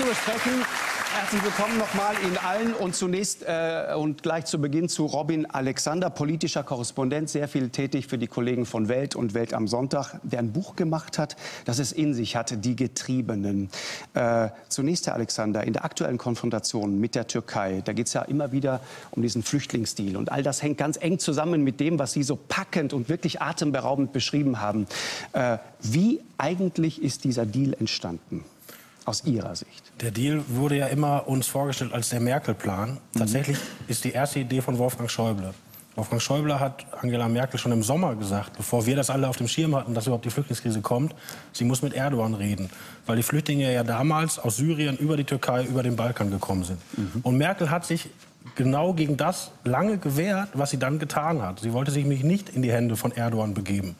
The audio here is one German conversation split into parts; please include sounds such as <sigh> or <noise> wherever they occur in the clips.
zu besprechen. Herzlich willkommen nochmal Ihnen allen und zunächst äh, und gleich zu Beginn zu Robin Alexander, politischer Korrespondent, sehr viel tätig für die Kollegen von Welt und Welt am Sonntag, der ein Buch gemacht hat, das es in sich hatte, Die Getriebenen. Äh, zunächst, Herr Alexander, in der aktuellen Konfrontation mit der Türkei, da geht es ja immer wieder um diesen Flüchtlingsdeal und all das hängt ganz eng zusammen mit dem, was Sie so packend und wirklich atemberaubend beschrieben haben. Äh, wie eigentlich ist dieser Deal entstanden? Aus Ihrer Sicht? Der Deal wurde ja immer uns vorgestellt als der Merkel-Plan. Mhm. Tatsächlich ist die erste Idee von Wolfgang Schäuble. Wolfgang Schäuble hat Angela Merkel schon im Sommer gesagt, bevor wir das alle auf dem Schirm hatten, dass überhaupt die Flüchtlingskrise kommt, sie muss mit Erdogan reden. Weil die Flüchtlinge ja damals aus Syrien über die Türkei, über den Balkan gekommen sind. Mhm. Und Merkel hat sich genau gegen das lange gewehrt, was sie dann getan hat. Sie wollte sich nämlich nicht in die Hände von Erdogan begeben.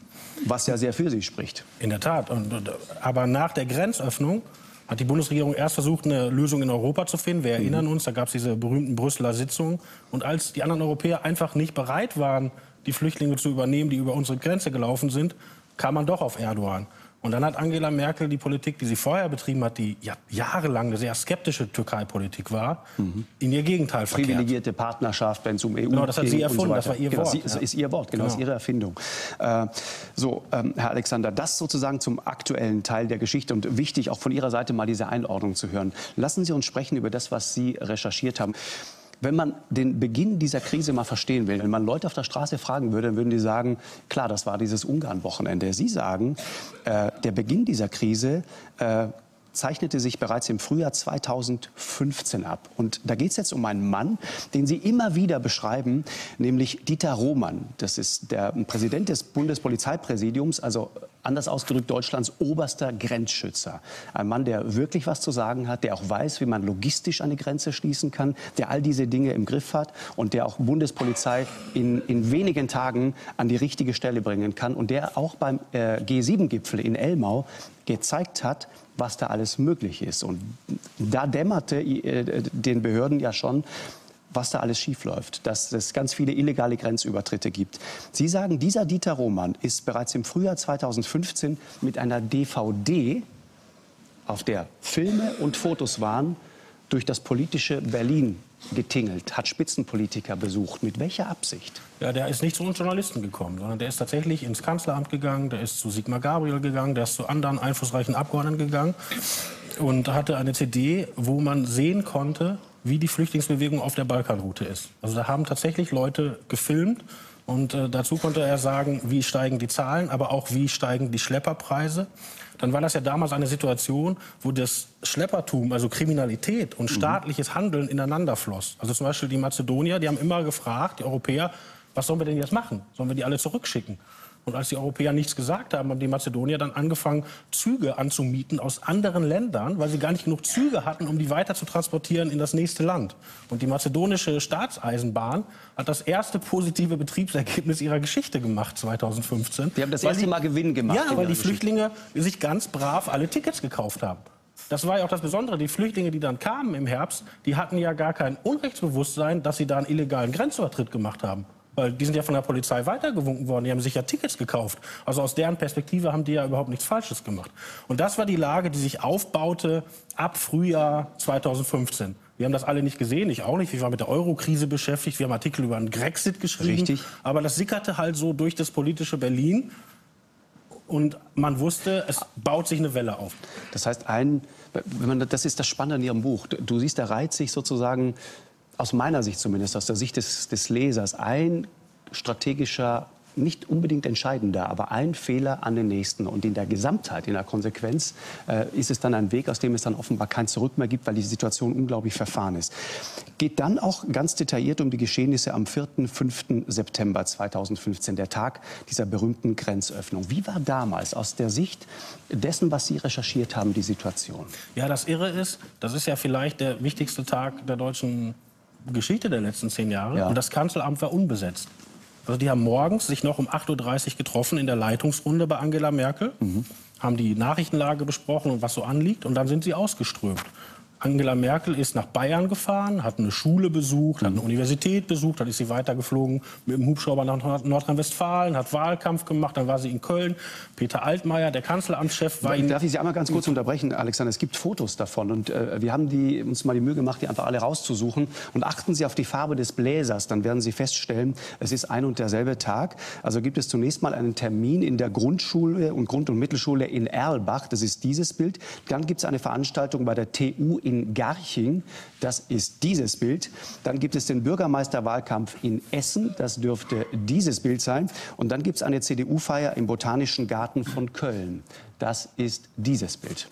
Was ja sehr für sie spricht. In der Tat. Und, aber nach der Grenzöffnung hat die Bundesregierung erst versucht, eine Lösung in Europa zu finden. Wir erinnern mhm. uns, da gab es diese berühmten Brüsseler Sitzungen. Und als die anderen Europäer einfach nicht bereit waren, die Flüchtlinge zu übernehmen, die über unsere Grenze gelaufen sind, kam man doch auf Erdogan. Und dann hat Angela Merkel die Politik, die sie vorher betrieben hat, die ja, jahrelang eine sehr skeptische Türkei-Politik war, mhm. in ihr Gegenteil verkehrt. Privilegierte Partnerschaft, wenn es um EU geht. Genau, das hat sie erfunden, so das war ihr genau, Wort. Das ja. ist ihr Wort, genau, genau. ist ihre Erfindung. Äh, so, ähm, Herr Alexander, das sozusagen zum aktuellen Teil der Geschichte und wichtig auch von Ihrer Seite mal diese Einordnung zu hören. Lassen Sie uns sprechen über das, was Sie recherchiert haben. Wenn man den Beginn dieser Krise mal verstehen will, wenn man Leute auf der Straße fragen würde, dann würden die sagen, klar, das war dieses Ungarn-Wochenende. Sie sagen, äh, der Beginn dieser Krise äh, zeichnete sich bereits im Frühjahr 2015 ab. Und da geht es jetzt um einen Mann, den Sie immer wieder beschreiben, nämlich Dieter Roman. Das ist der Präsident des Bundespolizeipräsidiums, also anders ausgedrückt Deutschlands oberster Grenzschützer. Ein Mann, der wirklich was zu sagen hat, der auch weiß, wie man logistisch eine Grenze schließen kann, der all diese Dinge im Griff hat und der auch Bundespolizei in, in wenigen Tagen an die richtige Stelle bringen kann und der auch beim äh, G7-Gipfel in Elmau gezeigt hat, was da alles möglich ist. Und da dämmerte äh, den Behörden ja schon, was da alles schiefläuft, dass es ganz viele illegale Grenzübertritte gibt. Sie sagen, dieser Dieter Roman ist bereits im Frühjahr 2015 mit einer DVD, auf der Filme und Fotos waren, durch das politische Berlin getingelt, hat Spitzenpolitiker besucht. Mit welcher Absicht? Ja, der ist nicht zu uns Journalisten gekommen, sondern der ist tatsächlich ins Kanzleramt gegangen, der ist zu Sigmar Gabriel gegangen, der ist zu anderen einflussreichen Abgeordneten gegangen und hatte eine CD, wo man sehen konnte, wie die Flüchtlingsbewegung auf der Balkanroute ist. Also da haben tatsächlich Leute gefilmt und äh, dazu konnte er sagen, wie steigen die Zahlen, aber auch wie steigen die Schlepperpreise. Dann war das ja damals eine Situation, wo das Schleppertum, also Kriminalität und mhm. staatliches Handeln ineinander floss. Also zum Beispiel die Mazedonier, die haben immer gefragt, die Europäer, was sollen wir denn jetzt machen? Sollen wir die alle zurückschicken? Und als die Europäer nichts gesagt haben, haben die Mazedonier dann angefangen, Züge anzumieten aus anderen Ländern, weil sie gar nicht genug Züge hatten, um die weiter zu transportieren in das nächste Land. Und die mazedonische Staatseisenbahn hat das erste positive Betriebsergebnis ihrer Geschichte gemacht 2015. Die haben das erste Mal Gewinn gemacht. Ja, weil die Flüchtlinge sich ganz brav alle Tickets gekauft haben. Das war ja auch das Besondere. Die Flüchtlinge, die dann kamen im Herbst, die hatten ja gar kein Unrechtsbewusstsein, dass sie da einen illegalen Grenzübertritt gemacht haben. Weil die sind ja von der Polizei weitergewunken worden. Die haben sich ja Tickets gekauft. Also aus deren Perspektive haben die ja überhaupt nichts Falsches gemacht. Und das war die Lage, die sich aufbaute ab Frühjahr 2015. Wir haben das alle nicht gesehen, ich auch nicht. Ich war mit der Euro-Krise beschäftigt. Wir haben Artikel über den Grexit geschrieben. Richtig. Aber das sickerte halt so durch das politische Berlin. Und man wusste, es baut sich eine Welle auf. Das heißt, ein, wenn man, das ist das Spannende an Ihrem Buch. Du siehst, da reiht sich sozusagen aus meiner Sicht zumindest, aus der Sicht des, des Lesers, ein strategischer nicht unbedingt entscheidender, aber ein Fehler an den nächsten. Und in der Gesamtheit, in der Konsequenz, äh, ist es dann ein Weg, aus dem es dann offenbar kein Zurück mehr gibt, weil die Situation unglaublich verfahren ist. Geht dann auch ganz detailliert um die Geschehnisse am 4. 5. September 2015, der Tag dieser berühmten Grenzöffnung. Wie war damals aus der Sicht dessen, was Sie recherchiert haben, die Situation? Ja, das Irre ist, das ist ja vielleicht der wichtigste Tag der deutschen Geschichte der letzten zehn Jahre. Ja. Und das Kanzleramt war unbesetzt. Also die haben morgens sich noch um 8.30 Uhr getroffen in der Leitungsrunde bei Angela Merkel, mhm. haben die Nachrichtenlage besprochen und was so anliegt und dann sind sie ausgeströmt. Angela Merkel ist nach Bayern gefahren, hat eine Schule besucht, hat eine Universität besucht, dann ist sie weitergeflogen mit dem Hubschrauber nach Nordrhein-Westfalen, hat Wahlkampf gemacht, dann war sie in Köln. Peter Altmaier, der Kanzleramtschef, war Darf ich Sie einmal ganz kurz unterbrechen, Alexander? Es gibt Fotos davon und äh, wir haben die, uns mal die Mühe gemacht, die einfach alle rauszusuchen. Und achten Sie auf die Farbe des Bläsers, dann werden Sie feststellen, es ist ein und derselbe Tag. Also gibt es zunächst mal einen Termin in der Grundschule und Grund- und Mittelschule in Erlbach, das ist dieses Bild. Dann gibt es eine Veranstaltung bei der TU in in Garching. Das ist dieses Bild. Dann gibt es den Bürgermeisterwahlkampf in Essen. Das dürfte dieses Bild sein. Und dann gibt es eine CDU-Feier im Botanischen Garten von Köln. Das ist dieses Bild.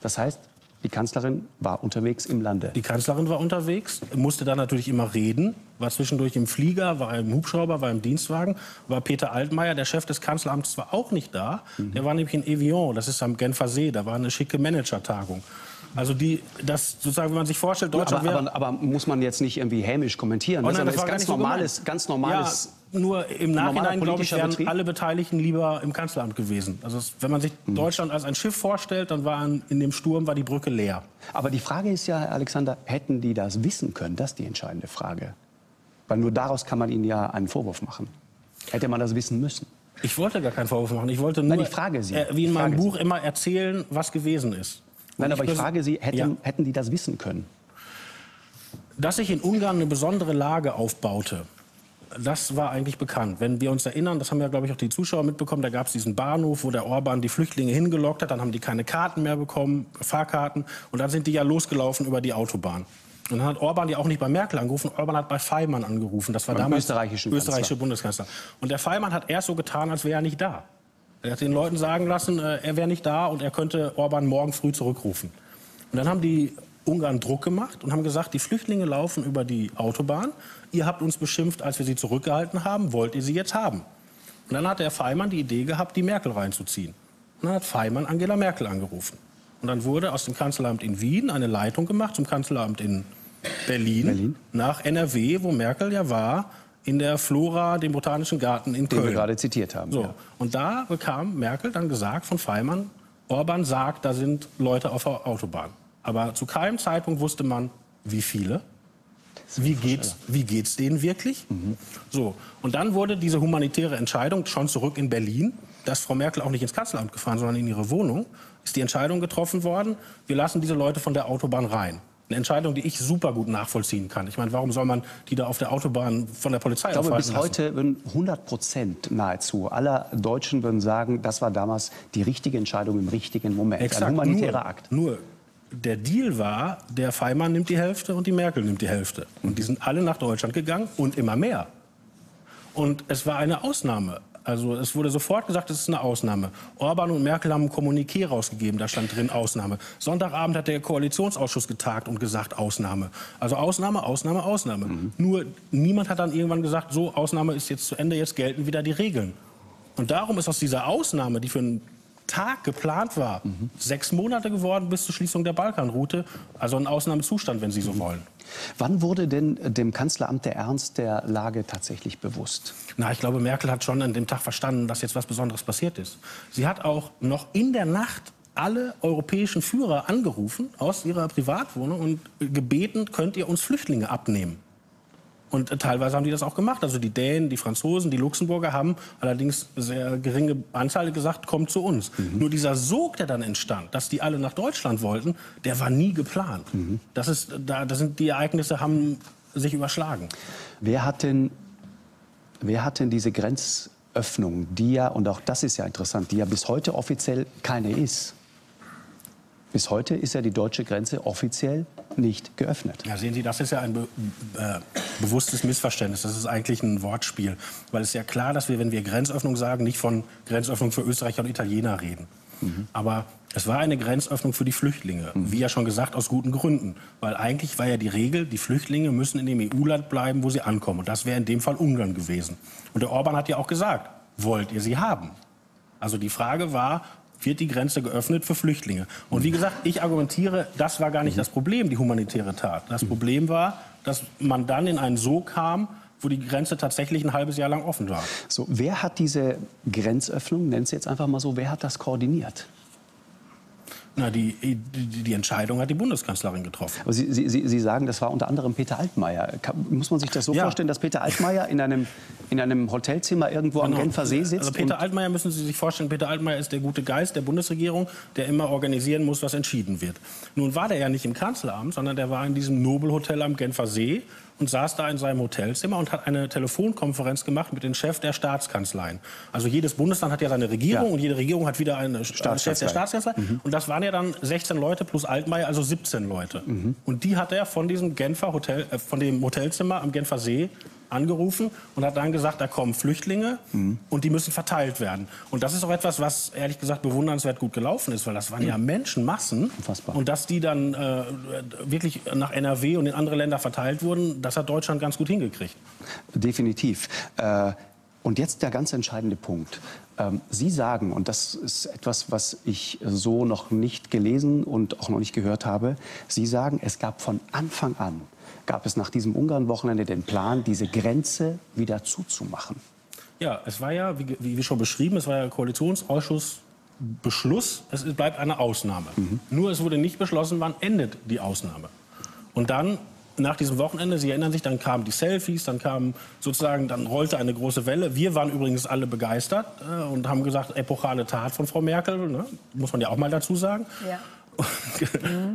Das heißt, die Kanzlerin war unterwegs im Lande. Die Kanzlerin war unterwegs, musste dann natürlich immer reden, war zwischendurch im Flieger, war im Hubschrauber, war im Dienstwagen, war Peter Altmaier, der Chef des Kanzleramts, war auch nicht da. Mhm. Der war nämlich in Evian, das ist am Genfer See, da war eine schicke Managertagung. Also die, das sozusagen, wenn man sich vorstellt, Deutschland aber, aber, aber, muss man jetzt nicht irgendwie hämisch kommentieren? Oh nein, das, das ist ganz normales, so ganz normales. Ja, nur im Nachhinein, glaube ich, wären Betrieb? alle Beteiligten lieber im Kanzleramt gewesen. Also wenn man sich hm. Deutschland als ein Schiff vorstellt, dann war in dem Sturm war die Brücke leer. Aber die Frage ist ja, Herr Alexander, hätten die das wissen können? Das ist die entscheidende Frage. Weil nur daraus kann man ihnen ja einen Vorwurf machen. Hätte man das wissen müssen? Ich wollte gar keinen Vorwurf machen. Ich wollte nur, Nein, ich frage Sie. Äh, wie in meinem Buch Sie. immer erzählen, was gewesen ist. Nein, aber ich frage Sie, hätten, ja. hätten die das wissen können? Dass sich in Ungarn eine besondere Lage aufbaute, das war eigentlich bekannt. Wenn wir uns erinnern, das haben ja, glaube ich, auch die Zuschauer mitbekommen, da gab es diesen Bahnhof, wo der Orban die Flüchtlinge hingelockt hat, dann haben die keine Karten mehr bekommen, Fahrkarten, und dann sind die ja losgelaufen über die Autobahn. Und dann hat Orban ja auch nicht bei Merkel angerufen, Orban hat bei Feimann angerufen. Das war Beim damals österreichischen österreichische Bundeskanzler. Und der Feimann hat erst so getan, als wäre er nicht da. Er hat den Leuten sagen lassen, äh, er wäre nicht da und er könnte Orban morgen früh zurückrufen. Und dann haben die Ungarn Druck gemacht und haben gesagt, die Flüchtlinge laufen über die Autobahn. Ihr habt uns beschimpft, als wir sie zurückgehalten haben. Wollt ihr sie jetzt haben? Und dann hat der Feimann die Idee gehabt, die Merkel reinzuziehen. Und dann hat Feimann Angela Merkel angerufen. Und dann wurde aus dem Kanzleramt in Wien eine Leitung gemacht zum Kanzleramt in Berlin, Berlin, nach NRW, wo Merkel ja war, in der Flora, dem Botanischen Garten in Köln. Den wir gerade zitiert haben. So. Ja. Und da bekam Merkel dann gesagt von Feimann, Orban sagt, da sind Leute auf der Autobahn. Aber zu keinem Zeitpunkt wusste man, wie viele. Wie geht's, wie geht's denen wirklich? Mhm. So. Und dann wurde diese humanitäre Entscheidung schon zurück in Berlin, dass Frau Merkel auch nicht ins Kanzleramt gefahren, sondern in ihre Wohnung, ist die Entscheidung getroffen worden, wir lassen diese Leute von der Autobahn rein. Eine Entscheidung, die ich super gut nachvollziehen kann. Ich meine, warum soll man die da auf der Autobahn von der Polizei Ich glaube, bis lassen? heute würden 100 Prozent nahezu aller Deutschen würden sagen, das war damals die richtige Entscheidung im richtigen Moment. Exakt. Ein humanitärer nur, Akt. Nur, der Deal war, der Feimann nimmt die Hälfte und die Merkel nimmt die Hälfte. Und die sind alle nach Deutschland gegangen und immer mehr. Und es war eine Ausnahme. Also es wurde sofort gesagt, es ist eine Ausnahme. Orban und Merkel haben ein Kommuniqué rausgegeben, da stand drin Ausnahme. Sonntagabend hat der Koalitionsausschuss getagt und gesagt Ausnahme. Also Ausnahme, Ausnahme, Ausnahme. Mhm. Nur niemand hat dann irgendwann gesagt, so Ausnahme ist jetzt zu Ende, jetzt gelten wieder die Regeln. Und darum ist aus dieser Ausnahme, die für einen Tag geplant war, mhm. sechs Monate geworden bis zur Schließung der Balkanroute. Also ein Ausnahmezustand, wenn Sie so wollen. Wann wurde denn dem Kanzleramt der Ernst der Lage tatsächlich bewusst? Na, ich glaube, Merkel hat schon an dem Tag verstanden, dass jetzt was Besonderes passiert ist. Sie hat auch noch in der Nacht alle europäischen Führer angerufen aus ihrer Privatwohnung und gebeten, könnt ihr uns Flüchtlinge abnehmen. Und äh, teilweise haben die das auch gemacht. Also die Dänen, die Franzosen, die Luxemburger haben allerdings sehr geringe Anzahl gesagt, kommt zu uns. Mhm. Nur dieser Sog, der dann entstand, dass die alle nach Deutschland wollten, der war nie geplant. Mhm. Das ist, da, das sind die Ereignisse haben sich überschlagen. Wer hat denn, wer hat denn diese Grenzöffnung, die ja, und auch das ist ja interessant, die ja bis heute offiziell keine ist, bis heute ist ja die deutsche Grenze offiziell nicht geöffnet. Ja, sehen Sie, das ist ja ein be äh, bewusstes Missverständnis. Das ist eigentlich ein Wortspiel. Weil es ist ja klar, dass wir, wenn wir Grenzöffnung sagen, nicht von Grenzöffnung für Österreicher und Italiener reden. Mhm. Aber es war eine Grenzöffnung für die Flüchtlinge. Mhm. Wie ja schon gesagt, aus guten Gründen. Weil eigentlich war ja die Regel, die Flüchtlinge müssen in dem EU-Land bleiben, wo sie ankommen. Und das wäre in dem Fall Ungarn gewesen. Und der Orban hat ja auch gesagt, wollt ihr sie haben? Also die Frage war, wird die Grenze geöffnet für Flüchtlinge. Und wie gesagt, ich argumentiere, das war gar nicht das Problem, die humanitäre Tat. Das Problem war, dass man dann in einen Sog kam, wo die Grenze tatsächlich ein halbes Jahr lang offen war. So, wer hat diese Grenzöffnung, nennt sie jetzt einfach mal so, wer hat das koordiniert? Na, die, die, die, Entscheidung hat die Bundeskanzlerin getroffen. Aber Sie, Sie, Sie sagen, das war unter anderem Peter Altmaier. muss man sich das so ja. vorstellen, dass Peter Altmaier in einem, in einem Hotelzimmer irgendwo genau. am Genfer See sitzt? Also Peter Altmaier müssen Sie sich vorstellen, Peter Altmaier ist der gute Geist der Bundesregierung, der immer organisieren muss, was entschieden wird. Nun war der ja nicht im Kanzleramt, sondern der war in diesem Nobelhotel am Genfer See und saß da in seinem Hotelzimmer und hat eine Telefonkonferenz gemacht mit dem Chef der Staatskanzleien. Also jedes Bundesland hat ja seine Regierung ja. und jede Regierung hat wieder einen Chef der Staatskanzlei. Mhm. Und das waren ja dann 16 Leute plus Altmaier, also 17 Leute. Mhm. Und die hat er von diesem Genfer Hotel, äh, von dem Hotelzimmer am Genfer See angerufen und hat dann gesagt, da kommen Flüchtlinge mhm. und die müssen verteilt werden. Und das ist auch etwas, was ehrlich gesagt bewundernswert gut gelaufen ist, weil das waren ja mhm. Menschenmassen. Unfassbar. Und dass die dann äh, wirklich nach NRW und in andere Länder verteilt wurden, das hat Deutschland ganz gut hingekriegt. Definitiv. Äh, und jetzt der ganz entscheidende Punkt. Ähm, Sie sagen, und das ist etwas, was ich so noch nicht gelesen und auch noch nicht gehört habe, Sie sagen, es gab von Anfang an gab es nach diesem Ungarn-Wochenende den Plan, diese Grenze wieder zuzumachen. Ja, es war ja, wie, wie schon beschrieben, es war ja Koalitionsausschussbeschluss, es bleibt eine Ausnahme. Mhm. Nur es wurde nicht beschlossen, wann endet die Ausnahme. Und dann nach diesem Wochenende, Sie erinnern sich, dann kamen die Selfies, dann kam sozusagen, dann rollte eine große Welle. Wir waren übrigens alle begeistert äh, und haben gesagt, epochale Tat von Frau Merkel, ne? muss man ja auch mal dazu sagen. Ja. <laughs>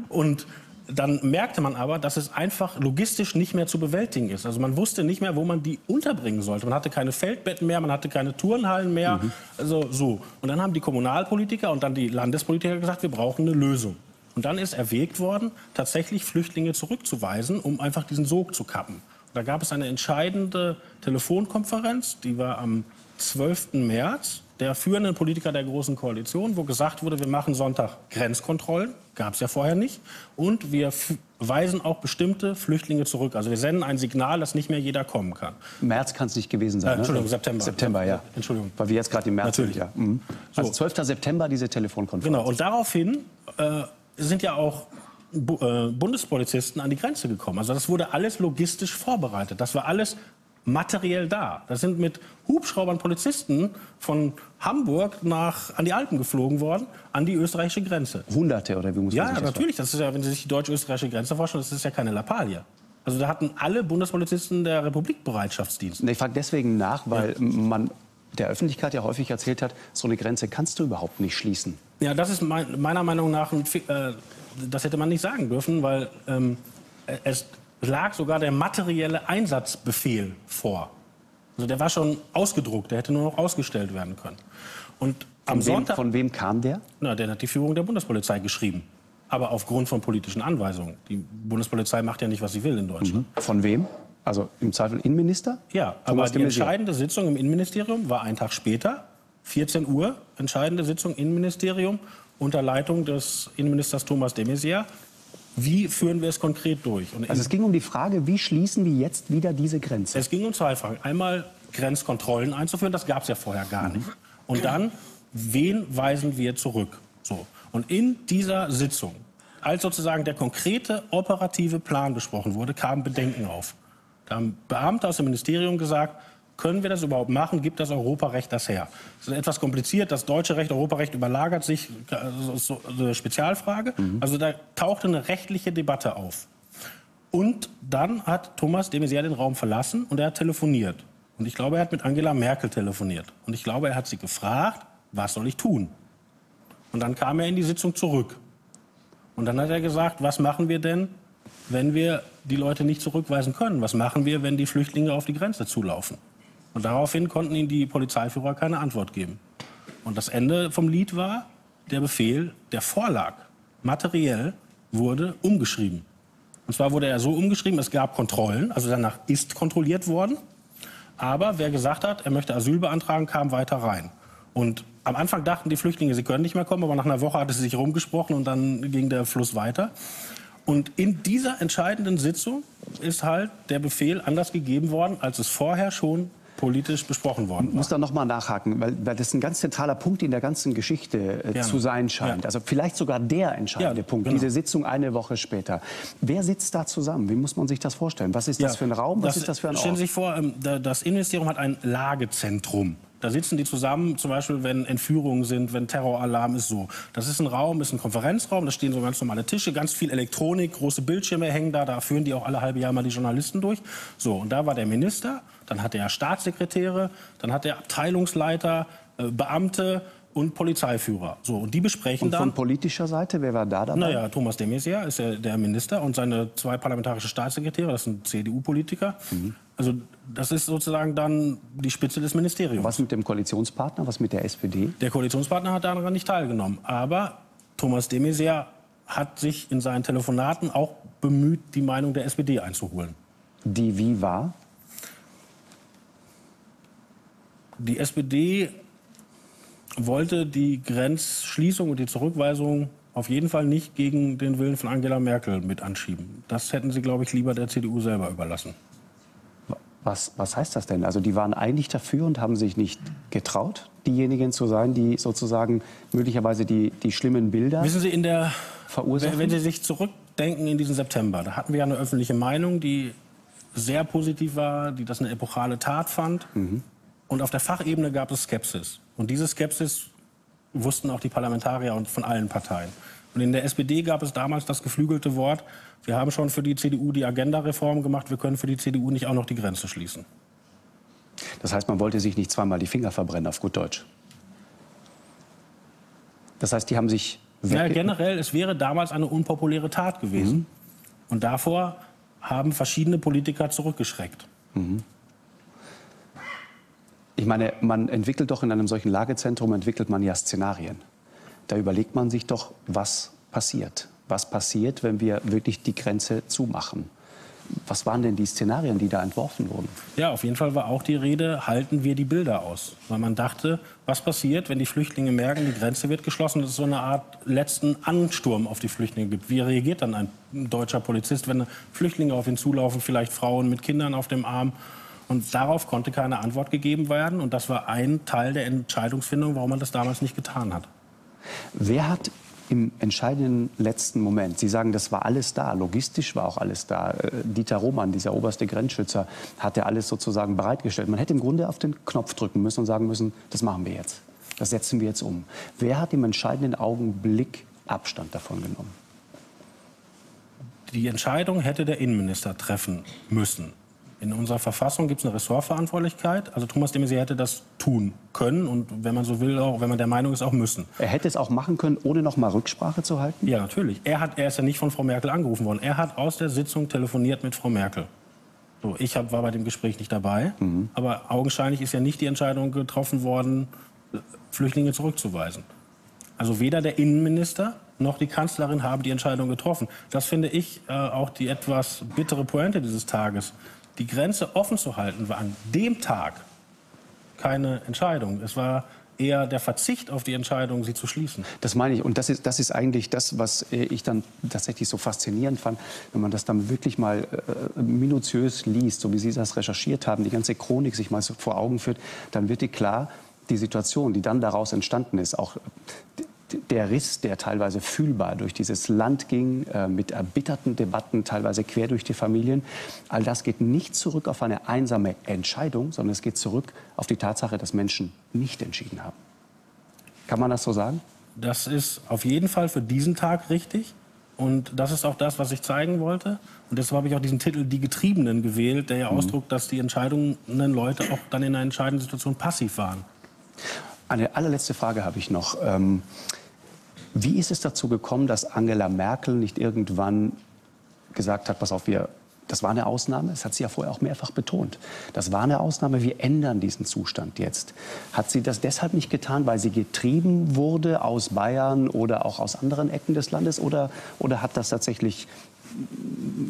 und dann merkte man aber, dass es einfach logistisch nicht mehr zu bewältigen ist. Also man wusste nicht mehr, wo man die unterbringen sollte. Man hatte keine Feldbetten mehr, man hatte keine Turnhallen mehr. Mhm. Also so. Und dann haben die Kommunalpolitiker und dann die Landespolitiker gesagt, wir brauchen eine Lösung. Und dann ist erwägt worden, tatsächlich Flüchtlinge zurückzuweisen, um einfach diesen Sog zu kappen. Und da gab es eine entscheidende Telefonkonferenz, die war am 12. März der führenden Politiker der Großen Koalition, wo gesagt wurde, wir machen Sonntag Grenzkontrollen, gab es ja vorher nicht, und wir weisen auch bestimmte Flüchtlinge zurück. Also wir senden ein Signal, dass nicht mehr jeder kommen kann. März kann es nicht gewesen sein. Äh, Entschuldigung, ne? September. September, ja. Entschuldigung. Weil wir jetzt gerade im März Natürlich. sind. Ja. Mhm. Also 12. September diese Telefonkonferenz. Genau, und daraufhin äh, sind ja auch äh, Bundespolizisten an die Grenze gekommen. Also das wurde alles logistisch vorbereitet. Das war alles materiell da. Da sind mit Hubschraubern Polizisten von Hamburg nach, an die Alpen geflogen worden, an die österreichische Grenze. Hunderte oder wie muss man ja, sich das natürlich. Das ist ja, wenn Sie sich die deutsch-österreichische Grenze vorstellen, das ist ja keine Lappalie. Also da hatten alle Bundespolizisten der Republik Bereitschaftsdienst. Ich frage deswegen nach, weil ja. man der Öffentlichkeit ja häufig erzählt hat, so eine Grenze kannst du überhaupt nicht schließen. Ja, das ist mein, meiner Meinung nach, ein, äh, das hätte man nicht sagen dürfen, weil ähm, es lag sogar der materielle Einsatzbefehl vor. Also der war schon ausgedruckt, der hätte nur noch ausgestellt werden können. Und am von, wem, Sonntag, von wem kam der? Na, der hat die Führung der Bundespolizei geschrieben. Aber aufgrund von politischen Anweisungen. Die Bundespolizei macht ja nicht, was sie will in Deutschland. Mhm. Von wem? Also im Zweifel Innenminister? Ja, Thomas aber die entscheidende Sitzung im Innenministerium war einen Tag später, 14 Uhr, entscheidende Sitzung im Innenministerium unter Leitung des Innenministers Thomas de Maizière. Wie führen wir es konkret durch? Und also es ging um die Frage, wie schließen wir jetzt wieder diese Grenze? Es ging um zwei Fragen. Einmal Grenzkontrollen einzuführen, das gab es ja vorher gar nicht. Und dann, wen weisen wir zurück? So. Und in dieser Sitzung, als sozusagen der konkrete operative Plan besprochen wurde, kamen Bedenken auf. Da haben Beamte aus dem Ministerium gesagt, können wir das überhaupt machen? Gibt das Europarecht das her? Das ist etwas kompliziert. Das deutsche Recht, Europarecht überlagert sich. Das ist so eine Spezialfrage. Mhm. Also da tauchte eine rechtliche Debatte auf. Und dann hat Thomas de Maizière den Raum verlassen und er hat telefoniert. Und ich glaube, er hat mit Angela Merkel telefoniert. Und ich glaube, er hat sie gefragt, was soll ich tun? Und dann kam er in die Sitzung zurück. Und dann hat er gesagt, was machen wir denn, wenn wir die Leute nicht zurückweisen können? Was machen wir, wenn die Flüchtlinge auf die Grenze zulaufen? Und daraufhin konnten ihnen die Polizeiführer keine Antwort geben. Und das Ende vom Lied war, der Befehl, der vorlag, materiell, wurde umgeschrieben. Und zwar wurde er so umgeschrieben, es gab Kontrollen, also danach ist kontrolliert worden. Aber wer gesagt hat, er möchte Asyl beantragen, kam weiter rein. Und am Anfang dachten die Flüchtlinge, sie können nicht mehr kommen, aber nach einer Woche hat es sich rumgesprochen und dann ging der Fluss weiter. Und in dieser entscheidenden Sitzung ist halt der Befehl anders gegeben worden, als es vorher schon politisch besprochen worden war. Ich muss da noch mal nachhaken, weil, weil das ein ganz zentraler Punkt in der ganzen Geschichte äh, zu sein scheint. Ja. Also vielleicht sogar der entscheidende ja, Punkt, genau. diese Sitzung eine Woche später. Wer sitzt da zusammen? Wie muss man sich das vorstellen? Was ist das für ein Raum? Was das, ist das für ein Ort? Stellen Sie sich vor, ähm, das Innenministerium hat ein Lagezentrum. Da sitzen die zusammen, zum Beispiel, wenn Entführungen sind, wenn Terroralarm ist, so. Das ist ein Raum, ist ein Konferenzraum, da stehen so ganz normale Tische, ganz viel Elektronik, große Bildschirme hängen da, da führen die auch alle halbe Jahr mal die Journalisten durch. So, und da war der Minister, dann hat er Staatssekretäre, dann hat er Abteilungsleiter, äh, Beamte, und Polizeiführer. So, und die besprechen und dann. Von politischer Seite, wer war da dabei? Naja, Thomas de Maizière ist ja der Minister und seine zwei parlamentarische Staatssekretäre, das sind CDU-Politiker. Mhm. Also das ist sozusagen dann die Spitze des Ministeriums. Was mit dem Koalitionspartner, was mit der SPD? Der Koalitionspartner hat daran nicht teilgenommen. Aber Thomas de Maizière hat sich in seinen Telefonaten auch bemüht, die Meinung der SPD einzuholen. Die wie war? Die SPD wollte die Grenzschließung und die Zurückweisung auf jeden Fall nicht gegen den Willen von Angela Merkel mit anschieben. Das hätten sie, glaube ich, lieber der CDU selber überlassen. Was, was heißt das denn? Also die waren eigentlich dafür und haben sich nicht getraut, diejenigen zu sein, die sozusagen möglicherweise die, die schlimmen Bilder Wissen Sie, in der, verursachen? Wenn Sie sich zurückdenken in diesen September, da hatten wir ja eine öffentliche Meinung, die sehr positiv war, die das eine epochale Tat fand. Mhm. Und auf der Fachebene gab es Skepsis. Und diese Skepsis wussten auch die Parlamentarier und von allen Parteien. Und in der SPD gab es damals das geflügelte Wort, wir haben schon für die CDU die Agenda-Reform gemacht, wir können für die CDU nicht auch noch die Grenze schließen. Das heißt, man wollte sich nicht zweimal die Finger verbrennen, auf gut Deutsch. Das heißt, die haben sich... Ja, generell, es wäre damals eine unpopuläre Tat gewesen. Mhm. Und davor haben verschiedene Politiker zurückgeschreckt. Mhm. Ich meine, man entwickelt doch in einem solchen Lagezentrum, entwickelt man ja Szenarien. Da überlegt man sich doch, was passiert. Was passiert, wenn wir wirklich die Grenze zumachen? Was waren denn die Szenarien, die da entworfen wurden? Ja, auf jeden Fall war auch die Rede, halten wir die Bilder aus. Weil man dachte, was passiert, wenn die Flüchtlinge merken, die Grenze wird geschlossen, dass es so eine Art letzten Ansturm auf die Flüchtlinge gibt. Wie reagiert dann ein deutscher Polizist, wenn Flüchtlinge auf ihn zulaufen, vielleicht Frauen mit Kindern auf dem Arm? Und darauf konnte keine Antwort gegeben werden. Und das war ein Teil der Entscheidungsfindung, warum man das damals nicht getan hat. Wer hat im entscheidenden letzten Moment, Sie sagen, das war alles da, logistisch war auch alles da. Äh, Dieter Roman, dieser oberste Grenzschützer, hat ja alles sozusagen bereitgestellt. Man hätte im Grunde auf den Knopf drücken müssen und sagen müssen, das machen wir jetzt. Das setzen wir jetzt um. Wer hat im entscheidenden Augenblick Abstand davon genommen? Die Entscheidung hätte der Innenminister treffen müssen. In unserer Verfassung gibt es eine Ressortverantwortlichkeit. Also Thomas de Maizière hätte das tun können und wenn man so will, auch wenn man der Meinung ist, auch müssen. Er hätte es auch machen können, ohne noch mal Rücksprache zu halten? Ja, natürlich. Er, hat, er ist ja nicht von Frau Merkel angerufen worden. Er hat aus der Sitzung telefoniert mit Frau Merkel. So, ich hab, war bei dem Gespräch nicht dabei, mhm. aber augenscheinlich ist ja nicht die Entscheidung getroffen worden, Flüchtlinge zurückzuweisen. Also weder der Innenminister noch die Kanzlerin haben die Entscheidung getroffen. Das finde ich äh, auch die etwas bittere Pointe dieses Tages die Grenze offen zu halten, war an dem Tag keine Entscheidung. Es war eher der Verzicht auf die Entscheidung, sie zu schließen. Das meine ich. Und das ist, das ist eigentlich das, was äh, ich dann tatsächlich so faszinierend fand, wenn man das dann wirklich mal äh, minutiös liest, so wie Sie das recherchiert haben, die ganze Chronik sich mal so vor Augen führt, dann wird dir klar, die Situation, die dann daraus entstanden ist, auch der Riss, der teilweise fühlbar durch dieses Land ging, äh, mit erbitterten Debatten, teilweise quer durch die Familien, all das geht nicht zurück auf eine einsame Entscheidung, sondern es geht zurück auf die Tatsache, dass Menschen nicht entschieden haben. Kann man das so sagen? Das ist auf jeden Fall für diesen Tag richtig. Und das ist auch das, was ich zeigen wollte. Und deshalb habe ich auch diesen Titel Die Getriebenen gewählt, der ja mhm. ausdrückt, dass die entscheidenden Leute auch dann in einer entscheidenden Situation passiv waren. Eine allerletzte Frage habe ich noch. Ähm, wie ist es dazu gekommen, dass Angela Merkel nicht irgendwann gesagt hat, pass auf, wir, das war eine Ausnahme, das hat sie ja vorher auch mehrfach betont. Das war eine Ausnahme, wir ändern diesen Zustand jetzt. Hat sie das deshalb nicht getan, weil sie getrieben wurde aus Bayern oder auch aus anderen Ecken des Landes? Oder, oder hat das tatsächlich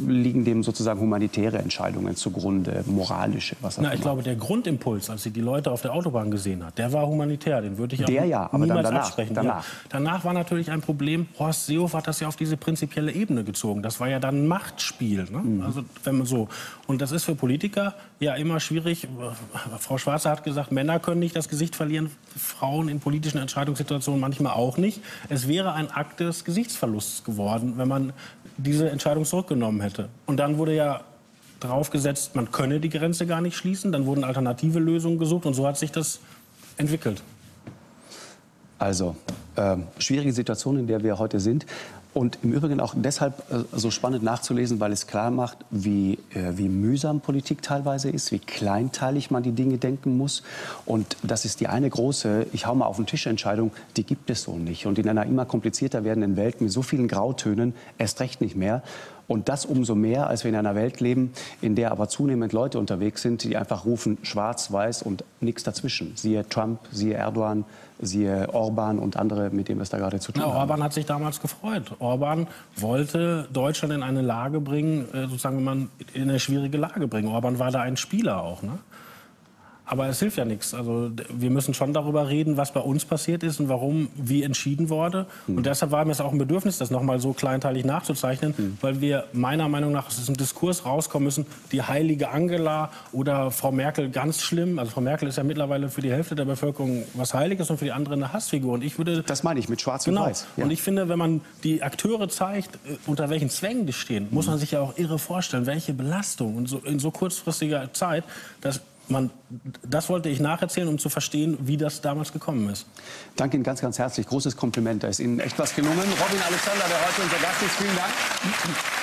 liegen dem sozusagen humanitäre Entscheidungen zugrunde, moralische, was auch Na, Ich glaube, der Grundimpuls, als sie die Leute auf der Autobahn gesehen hat, der war humanitär. Den würde ich auch der ja, aber niemals dann danach, absprechen. Danach. Ja. danach war natürlich ein Problem, Horst Seehofer hat das ja auf diese prinzipielle Ebene gezogen. Das war ja dann ein Machtspiel. Ne? Mhm. Also, wenn man so. Und das ist für Politiker ja immer schwierig. Frau Schwarzer hat gesagt, Männer können nicht das Gesicht verlieren, Frauen in politischen Entscheidungssituationen manchmal auch nicht. Es wäre ein Akt des Gesichtsverlusts geworden, wenn man diese Entscheidung zurückgenommen hätte. Und dann wurde ja draufgesetzt, man könne die Grenze gar nicht schließen. Dann wurden alternative Lösungen gesucht und so hat sich das entwickelt. Also, äh, schwierige Situation, in der wir heute sind. Und im Übrigen auch deshalb äh, so spannend nachzulesen, weil es klar macht, wie, äh, wie mühsam Politik teilweise ist, wie kleinteilig man die Dinge denken muss. Und das ist die eine große, ich hau mal auf den Tisch Entscheidung, die gibt es so nicht. Und in einer immer komplizierter werdenden Welt mit so vielen Grautönen erst recht nicht mehr. Und das umso mehr, als wir in einer Welt leben, in der aber zunehmend Leute unterwegs sind, die einfach rufen schwarz, weiß und nichts dazwischen. Siehe Trump, siehe Erdogan, siehe Orban und andere, mit denen wir es da gerade zu tun ja, haben. Orban hat sich damals gefreut. Orban wollte Deutschland in eine Lage bringen, äh, sozusagen, wenn man in eine schwierige Lage bringen. Orban war da ein Spieler auch. Ne? Aber es hilft ja nichts. Also wir müssen schon darüber reden, was bei uns passiert ist und warum wie entschieden wurde. Mhm. Und deshalb war mir es auch ein Bedürfnis, das nochmal so kleinteilig nachzuzeichnen, mhm. weil wir meiner Meinung nach aus diesem Diskurs rauskommen müssen, die heilige Angela oder Frau Merkel ganz schlimm. Also Frau Merkel ist ja mittlerweile für die Hälfte der Bevölkerung was Heiliges und für die andere eine Hassfigur. Und ich würde das meine ich mit Schwarz genau. und Weiß. Ja. Und ich finde, wenn man die Akteure zeigt, äh, unter welchen Zwängen die stehen, muss man sich ja auch irre vorstellen, welche Belastung und so in so kurzfristiger Zeit, dass man, das wollte ich nacherzählen, um zu verstehen, wie das damals gekommen ist. Danke Ihnen ganz, ganz herzlich. Großes Kompliment. Da ist Ihnen echt was gelungen. Robin Alexander, der heute unser Gast ist, vielen Dank.